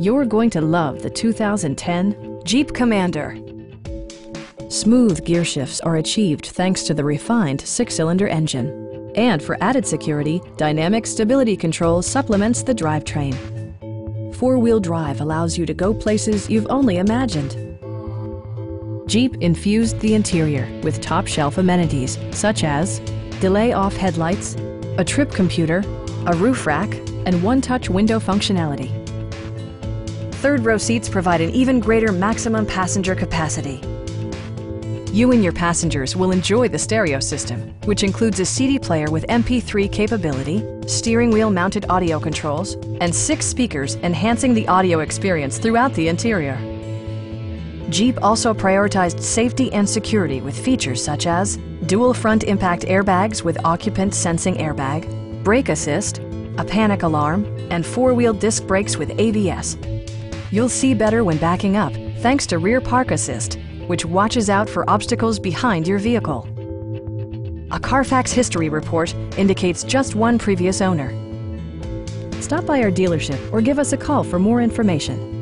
You're going to love the 2010 Jeep Commander. Smooth gear shifts are achieved thanks to the refined six-cylinder engine. And for added security, Dynamic Stability Control supplements the drivetrain. Four-wheel drive allows you to go places you've only imagined. Jeep infused the interior with top-shelf amenities such as delay-off headlights, a trip computer, a roof rack, and one-touch window functionality. Third row seats provide an even greater maximum passenger capacity. You and your passengers will enjoy the stereo system, which includes a CD player with MP3 capability, steering wheel mounted audio controls, and six speakers enhancing the audio experience throughout the interior. Jeep also prioritized safety and security with features such as dual front impact airbags with occupant sensing airbag, brake assist, a panic alarm, and four-wheel disc brakes with ABS. You'll see better when backing up thanks to Rear Park Assist, which watches out for obstacles behind your vehicle. A Carfax history report indicates just one previous owner. Stop by our dealership or give us a call for more information.